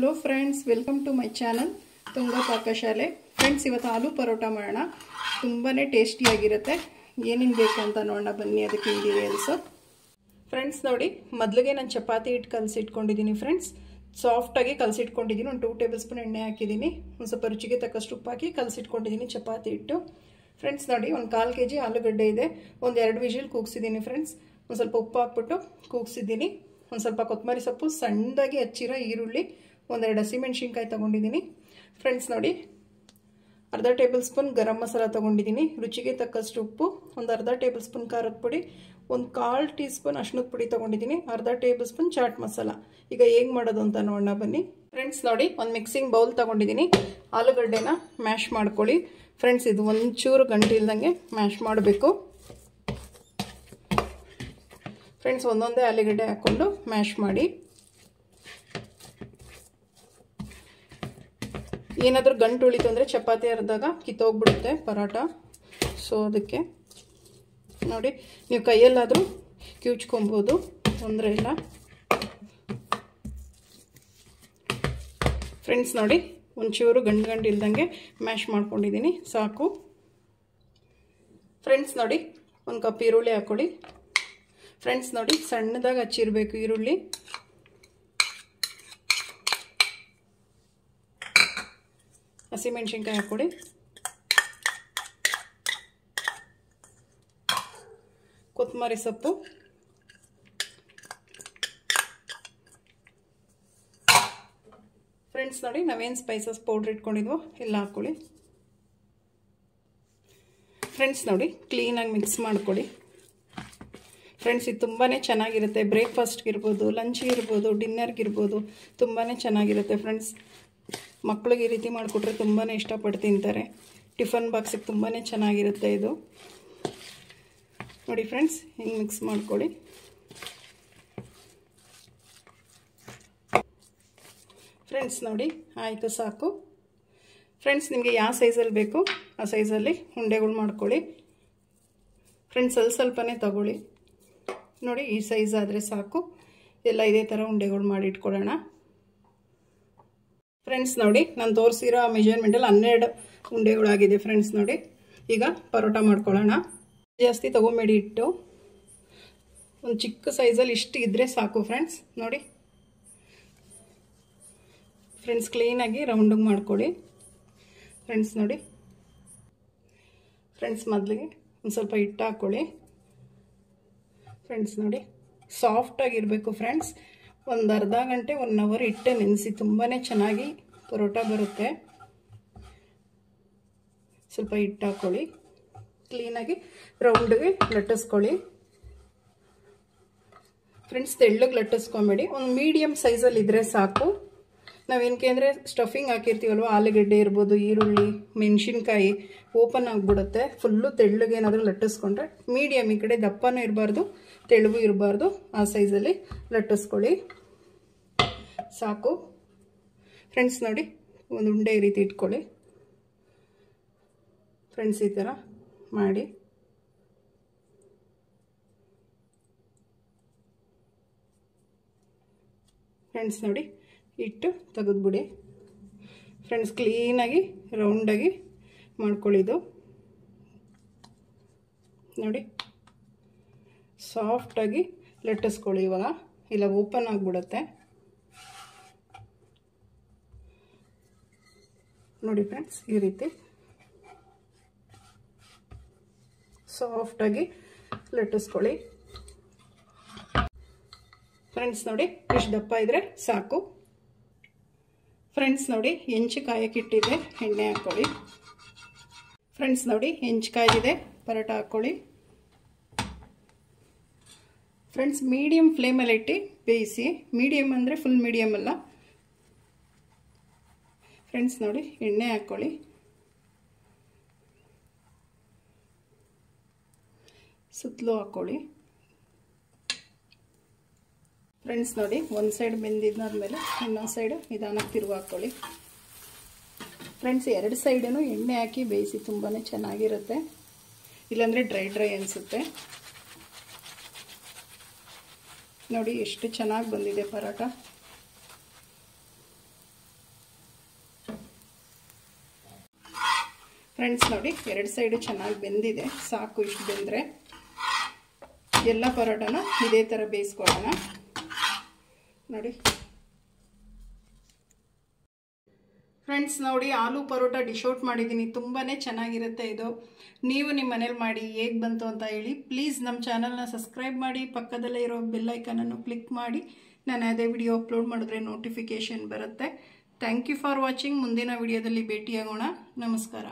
Hello friends welcome to my channel Tunga Pakashale friends ಇವತ್ತು ಆಲೂ ಪರೋಟ ಮಾಡೋಣ. ತುಂಬಾ ಟೇಸ್ಟಿಯಾಗಿರುತ್ತೆ ಏನೇನು ಬೇಕು ಅಂತ ನೋಡೋಣ. ಬನ್ನಿ ಅದಕ್ಕೆ ಇಂಗ್ರೀಡಿಯನ್ಸು ಫ್ರೆಂಡ್ಸ್ ನೋಡಿ, ಮೊದಲಿಗೆ ನಾನು ಚಪಾತಿ ಹಿಟ್ಟು ಕಲಸಿಟ್ಕೊಂಡಿದ್ದೀನಿ ಫ್ರೆಂಡ್ಸ್ ಸಾಫ್ಟಾಗಿ ಕಲಸಿಟ್ಕೊಂಡಿದ್ದೀನಿ ಒಂದು ಟೂ ಟೇಬಲ್ ಸ್ಪೂನ್ ಎಣ್ಣೆ ಹಾಕಿದ್ದೀನಿ ಒಂದು ಸ್ವಲ್ಪ ರುಚಿಗೆ ತಕ್ಕಷ್ಟು ಉಪ್ಪು ಹಾಕಿ ಕಲಸಿಟ್ಕೊಂಡಿದ್ದೀನಿ ಚಪಾತಿ ಹಿಟ್ಟು. ಫ್ರೆಂಡ್ಸ್ ನೋಡಿ, ಒಂದು ಕಾಲು ಕೆ ಜಿ ಆಲೂಗಡ್ಡೆ ಇದೆ. ಒಂದು ಎರಡು ವಿಜಿಲ್ ಕೂಗಿಸಿದ್ದೀನಿ ಫ್ರೆಂಡ್ಸ್ ಒಂದು ಸ್ವಲ್ಪ ಉಪ್ಪು ಹಾಕ್ಬಿಟ್ಟು ಕೂಗಿಸಿದ್ದೀನಿ ಒಂದು ಸ್ವಲ್ಪ ಕೊತ್ತಂಬರಿ ಸೊಪ್ಪು, ಸಣ್ಣದಾಗಿ ಹಚ್ಚಿರೋ ಈರುಳ್ಳಿ ಒಂದೆರಡು ಹಸಿಮೆಣ್ಸಿನ್ಕಾಯಿ ತೊಗೊಂಡಿದ್ದೀನಿ. ಫ್ರೆಂಡ್ಸ್ ನೋಡಿ, ಅರ್ಧ ಟೇಬಲ್ ಸ್ಪೂನ್ ಗರಂ ಮಸಾಲ ತೊಗೊಂಡಿದ್ದೀನಿ. ರುಚಿಗೆ ತಕ್ಕಷ್ಟು ಉಪ್ಪು, ಒಂದು ಅರ್ಧ ಟೇಬಲ್ ಸ್ಪೂನ್ ಖಾರದ ಪುಡಿ, ಒಂದು ಕಾಲು ಟೀ ಸ್ಪೂನ್ ಅಶ್ನದ ಪುಡಿ ತೊಗೊಂಡಿದ್ದೀನಿ. ಅರ್ಧ ಟೇಬಲ್ ಸ್ಪೂನ್ ಚಾಟ್ ಮಸಾಲ. ಈಗ ಹೇಗೆ ಮಾಡೋದು ಅಂತ ನೋಡೋಣ, ಬನ್ನಿ. ಫ್ರೆಂಡ್ಸ್ ನೋಡಿ, ಒಂದು ಮಿಕ್ಸಿಂಗ್ ಬೌಲ್ ತೊಗೊಂಡಿದ್ದೀನಿ. ಆಲೂಗಡ್ಡೆನ ಮ್ಯಾಶ್ ಮಾಡ್ಕೊಳ್ಳಿ. ಫ್ರೆಂಡ್ಸ್ ಇದು ಒಂಚೂರು ಗಂಟೆ ಇಲ್ದಂಗೆ ಮ್ಯಾಶ್ ಮಾಡಬೇಕು. ಫ್ರೆಂಡ್ಸ್ ಒಂದೊಂದೇ ಆಲೂಗಡ್ಡೆ ಹಾಕ್ಕೊಂಡು ಮ್ಯಾಶ್ ಮಾಡಿ. ಏನಾದರೂ ಗಂಟು ಉಳಿತು ಅಂದರೆ ಚಪಾತಿ ಅರ್ದಾಗ ಕಿತ್ತೋಗ್ಬಿಡುತ್ತೆ ಪರೋಟ ಸೊ ಅದಕ್ಕೆ ನೋಡಿ, ನೀವು ಕೈಯಲ್ಲಾದರೂ ಕಿವುಚ್ಕೊಬೋದು, ತೊಂದರೆ ಇಲ್ಲ. ಫ್ರೆಂಡ್ಸ್ ನೋಡಿ, ಒಂಚೂರು ಗಂಡು ಗಂಡು ಇಲ್ದಂಗೆ ಮ್ಯಾಶ್ ಮಾಡ್ಕೊಂಡಿದ್ದೀನಿ, ಸಾಕು. ಫ್ರೆಂಡ್ಸ್ ನೋಡಿ, ಒಂದು ಕಪ್ ಈರುಳ್ಳಿ ಹಾಕ್ಕೊಳ್ಳಿ ಫ್ರೆಂಡ್ಸ್ ನೋಡಿ, ಸಣ್ಣದಾಗಿ ಹಚ್ಚಿರಬೇಕು ಈರುಳ್ಳಿ. ಹಸಿಮೆಣ್ಸಿನ್ಕಾಯಿ ಹಾಕ್ಕೊಡಿ. ಕೊತ್ತಂಬರಿ ಸೊಪ್ಪು. ಫ್ರೆಂಡ್ಸ್ ನೋಡಿ ನಾವೇನು ಸ್ಪೈಸಸ್ ಪೌಡ್ರ್ ಇಟ್ಕೊಂಡಿದ್ವೋ ಎಲ್ಲ ಹಾಕ್ಕೊಳ್ಳಿ ಫ್ರೆಂಡ್ಸ್ ನೋಡಿ ಕ್ಲೀನಾಗಿ ಮಿಕ್ಸ್ ಮಾಡ್ಕೊಳ್ಳಿ ಫ್ರೆಂಡ್ಸ್ ಇದು ತುಂಬಾ ಚೆನ್ನಾಗಿರುತ್ತೆ. ಬ್ರೇಕ್ಫಾಸ್ಟ್ಗಿರ್ಬೋದು ಲಂಚ್ಗಿರ್ಬೋದು ಡಿನ್ನರ್ಗಿರ್ಬೋದು ತುಂಬಾ ಚೆನ್ನಾಗಿರುತ್ತೆ ಫ್ರೆಂಡ್ಸ್ ಮಕ್ಳಿಗೆ ಈ ರೀತಿ ಮಾಡಿಕೊಟ್ರೆ ತುಂಬಾ ಇಷ್ಟಪಟ್ಟು ತಿಂತಾರೆ. ಟಿಫನ್ ಬಾಕ್ಸಿಗೆ ತುಂಬಾ ಚೆನ್ನಾಗಿರುತ್ತೆ ಇದು. ನೋಡಿ ಫ್ರೆಂಡ್ಸ್, ಹಿಂಗೆ ಮಿಕ್ಸ್ ಮಾಡ್ಕೊಳ್ಳಿ. ಫ್ರೆಂಡ್ಸ್, ನೋಡಿ, ಆಯಿತು ಸಾಕು. ಫ್ರೆಂಡ್ಸ್, ನಿಮಗೆ ಯಾವ ಸೈಜಲ್ಲಿ ಬೇಕು, ಆ ಸೈಜಲ್ಲಿ ಉಂಡೆಗಳು ಮಾಡ್ಕೊಳ್ಳಿ. ಫ್ರೆಂಡ್ಸ್, ಸ್ವಲ್ಪ ಸ್ವಲ್ಪನೇ ತಗೊಳ್ಳಿ. ನೋಡಿ, ಈ ಸೈಜ್ ಆದರೆ ಸಾಕು. ಎಲ್ಲ ಇದೇ ಥರ ಉಂಡೆಗಳು ಮಾಡಿ ಇಟ್ಕೊಳ್ಳೋಣ. ಫ್ರೆಂಡ್ಸ್ ನೋಡಿ, ನಾನು ತೋರಿಸಿರೋ ಮೆಜರ್ಮೆಂಟಲ್ಲಿ ಹನ್ನೆರಡು ಉಂಡೆಗಳಾಗಿದೆ ಫ್ರೆಂಡ್ಸ್ ನೋಡಿ. ಈಗ ಪರೋಟ ಮಾಡ್ಕೊಳ್ಳೋಣ. ಜಾಸ್ತಿ ತೊಗೊಂಬೇಡಿ ಇಟ್ಟು ಒಂದು ಚಿಕ್ಕ ಸೈಜಲ್ಲಿ ಇಷ್ಟು ಇದ್ದರೆ ಸಾಕು ಫ್ರೆಂಡ್ಸ್ ನೋಡಿ. ಫ್ರೆಂಡ್ಸ್ ಕ್ಲೀನಾಗಿ ರೌಂಡಿಗೆ ಮಾಡ್ಕೊಳ್ಳಿ. ಫ್ರೆಂಡ್ಸ್ ನೋಡಿ. ಫ್ರೆಂಡ್ಸ್ ಮೊದಲಿಗೆ ಒಂದು ಸ್ವಲ್ಪ ಹಿಟ್ಟು ಹಾಕ್ಕೊಳ್ಳಿ ಫ್ರೆಂಡ್ಸ್ ನೋಡಿ. ಸಾಫ್ಟಾಗಿರಬೇಕು ಫ್ರೆಂಡ್ಸ್ ಒಂದು ಅರ್ಧ ಗಂಟೆ ಒನ್ ಅವರ್ ಇಟ್ಟೆ ನೆನೆಸಿ. ತುಂಬಾ ಚೆನ್ನಾಗಿ ಪರೋಟ ಬರುತ್ತೆ. ಸ್ವಲ್ಪ ಹಿಟ್ಟು ಹಾಕ್ಕೊಳ್ಳಿ ಕ್ಲೀನಾಗಿ ರೌಂಡ್ಗೆ ಲಟ್ಟಿಸ್ಕೊಳ್ಳಿ. ಫ್ರೆಂಡ್ಸ್ ತೆಳ್ಳಗೆ ಲಟ್ಟಿಸ್ಕೊಂಬೇಡಿ. ಒಂದು ಮೀಡಿಯಮ್ ಸೈಜಲ್ಲಿ ಇದ್ದರೆ ಸಾಕು. ನಾವೇನಕ್ಕೆ ಅಂದರೆ ಸ್ಟಫಿಂಗ್ ಹಾಕಿರ್ತೀವಲ್ವ? ಆಲೂಗಡ್ಡೆ ಇರ್ಬೋದು, ಈರುಳ್ಳಿ, ಮೆಣಸಿನ್ಕಾಯಿ ಓಪನ್ ಆಗಿಬಿಡುತ್ತೆ. ಫುಲ್ಲು ತೆಳ್ಳಗೆ ಏನಾದರೂ ಲಟ್ಟಿಸ್ಕೊಂಡ್ರೆ ಮೀಡಿಯಮ್ ಈ ಕಡೆ ದಪ್ಪನೂ ಇರಬಾರ್ದು, ತೆಳುವು ಇರಬಾರ್ದು. ಆ ಸೈಜಲ್ಲಿ ಲಟ್ಟಿಸ್ಕೊಳ್ಳಿ. ಸಾಕು. ಫ್ರೆಂಡ್ಸ್ ನೋಡಿ, ಒಂದು ಉಂಡೆ ರೀತಿ ಇಟ್ಕೊಳ್ಳಿ. ಫ್ರೆಂಡ್ಸ್ ಈ ಥರ ಮಾಡಿ. ಫ್ರೆಂಡ್ಸ್ ನೋಡಿ, ಇಟ್ಟು ತೆಗೆದ್ಬಿಡಿ. ಫ್ರೆಂಡ್ಸ್ ಕ್ಲೀನಾಗಿ ರೌಂಡಾಗಿ ಮಾಡ್ಕೊಳ್ಳಿದು. ನೋಡಿ ಸಾಫ್ಟಾಗಿ ಲಟ್ಟಿಸ್ಕೊಳ್ಳಿ ಇವಾಗ ಇಲ್ಲ ಓಪನ್ ಆಗಿಬಿಡುತ್ತೆ. ನೋಡಿ ಫ್ರೆಂಡ್ಸ್ ಈ ರೀತಿ. ಸಾಫ್ಟಾಗಿ ಲಟ್ಟಿಸ್ಕೊಳ್ಳಿ ಫ್ರೆಂಡ್ಸ್ ನೋಡಿ ಇಷ್ಟು ದಪ್ಪ ಇದ್ರೆ ಸಾಕು. ಫ್ರೆಂಡ್ಸ್ ನೋಡಿ ಹೆಂಚು ಕಾಯಕ್ಕಿಟ್ಟಿದೆ ಎಣ್ಣೆ ಹಾಕ್ಕೊಳ್ಳಿ ಫ್ರೆಂಡ್ಸ್ ನೋಡಿ ಹೆಂಚು ಕಾಯಿದೆ ಪರೋಟ ಹಾಕ್ಕೊಳ್ಳಿ ಫ್ರೆಂಡ್ಸ್ ಮೀಡಿಯಮ್ ಫ್ಲೇಮಲ್ಲಿ ಇಟ್ಟು ಬೇಯಿಸಿ. ಮೀಡಿಯಮ್ ಅಂದರೆ ಫುಲ್ ಮೀಡಿಯಮ್ ಅಲ್ಲ. ಫ್ರೆಂಡ್ಸ್ ನೋಡಿ, ಎಣ್ಣೆ ಹಾಕ್ಕೊಳ್ಳಿ ಸುತ್ತಲೂ ಹಾಕ್ಕೊಳ್ಳಿ ಫ್ರೆಂಡ್ಸ್ ನೋಡಿ, ಒಂದು ಸೈಡ್ ಬೆಂದಿದ್ದಾದ್ಮೇಲೆ ಇನ್ನೊಂದು ಸೈಡು ನಿಧಾನಕ್ಕೆ ತಿರುವು ಹಾಕ್ಕೊಳ್ಳಿ ಫ್ರೆಂಡ್ಸ್ ಎರಡು ಸೈಡೂ ಎಣ್ಣೆ ಹಾಕಿ ಬೇಯಿಸಿ ತುಂಬಾ ಚೆನ್ನಾಗಿರುತ್ತೆ. ಇಲ್ಲಾಂದರೆ ಡ್ರೈ ಡ್ರೈ ಅನಿಸುತ್ತೆ. ನೋಡಿ, ಎಷ್ಟು ಚೆನ್ನಾಗಿ ಬಂದಿದೆ ಪರೋಟ ಫ್ರೆಂಡ್ಸ್ ನೋಡಿ, ಎರಡು ಸೈಡು ಚೆನ್ನಾಗಿ ಬೆಂದಿದೆ. ಸಾಕು ಇಷ್ಟು ಬೆಂದರೆ. ಎಲ್ಲ ಪರೋಟನ ಇದೇ ಥರ ಬೇಯಿಸ್ಕೊಳ್ಳೋಣ. ನೋಡಿ. ಫ್ರೆಂಡ್ಸ್ ನೋಡಿ, ಆಲೂ ಪರೋಟ ಡಿಶ್ ಔಟ್ ಮಾಡಿದ್ದೀನಿ. ತುಂಬಾ ಚೆನ್ನಾಗಿರುತ್ತೆ ಇದು. ನೀವು ನಿಮ್ಮ ಮನೇಲಿ ಮಾಡಿ ಹೇಗೆ ಬಂತು ಅಂತ ಹೇಳಿ ಪ್ಲೀಸ್ ನಮ್ಮ ಚಾನಲ್ನ ಸಬ್ಸ್ಕ್ರೈಬ್ ಮಾಡಿ, ಪಕ್ಕದಲ್ಲೇ ಇರೋ ಬೆಲ್ಲೈಕನನ್ನು ಕ್ಲಿಕ್ ಮಾಡಿ. ನಾನು ಅದೇ ವಿಡಿಯೋ ಅಪ್ಲೋಡ್ ಮಾಡಿದ್ರೆ ನೋಟಿಫಿಕೇಷನ್ ಬರುತ್ತೆ. ಥ್ಯಾಂಕ್ ಯು ಫಾರ್ ವಾಚಿಂಗ್ ಮುಂದಿನ ವಿಡಿಯೋದಲ್ಲಿ ಭೇಟಿಯಾಗೋಣ. ನಮಸ್ಕಾರ.